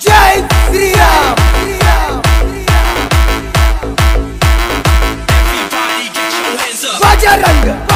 Jai Shri Ram. Bajrang